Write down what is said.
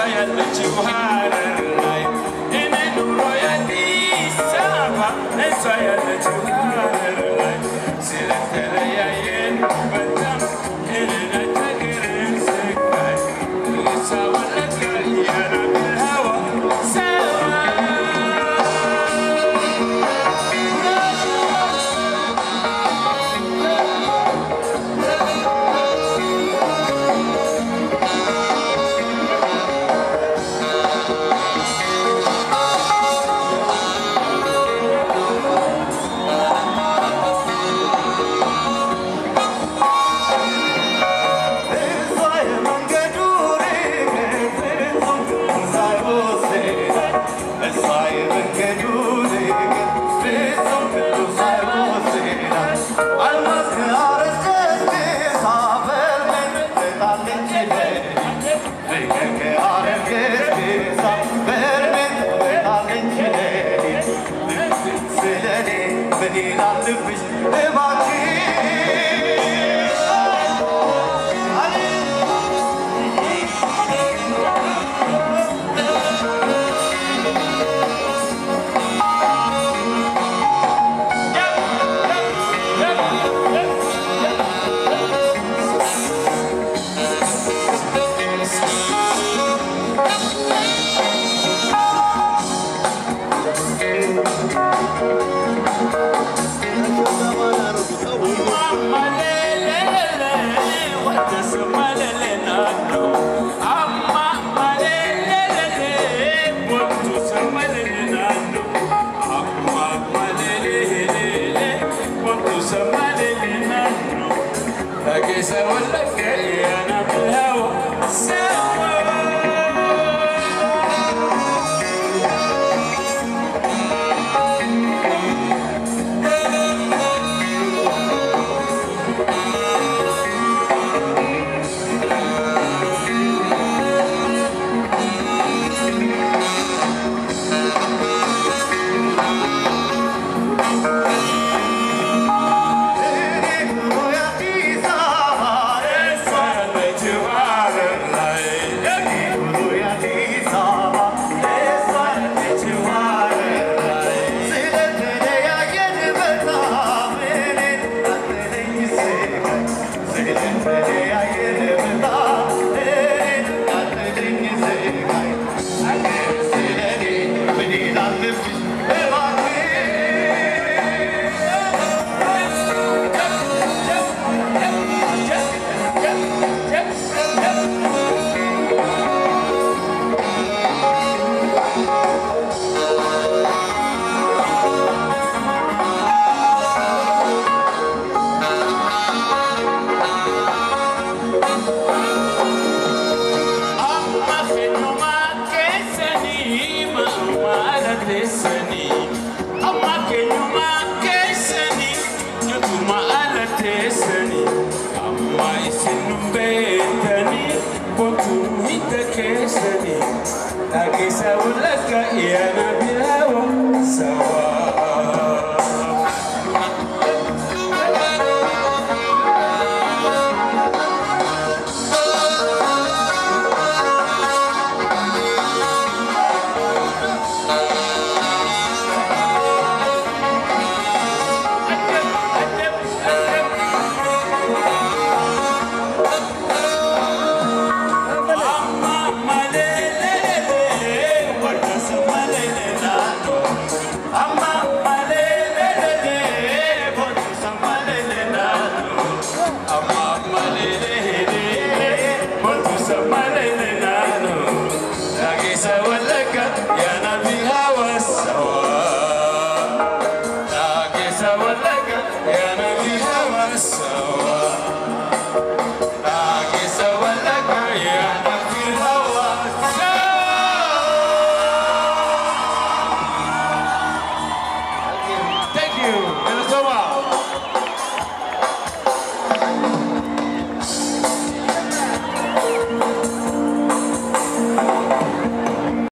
I that you had in life. And then the royal is Saba, that's royal that you had in life. Select the hidda keessanii dhageessa